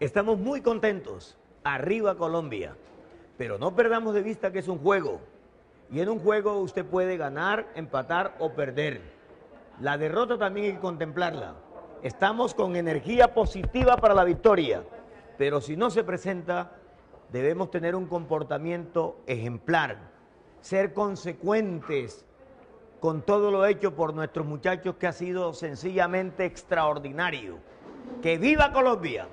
Estamos muy contentos. Arriba Colombia. Pero no perdamos de vista que es un juego. Y en un juego usted puede ganar, empatar o perder. La derrota también hay que contemplarla. Estamos con energía positiva para la victoria. Pero si no se presenta, debemos tener un comportamiento ejemplar, ser consecuentes con todo lo hecho por nuestros muchachos que ha sido sencillamente extraordinario. ¡Que viva Colombia!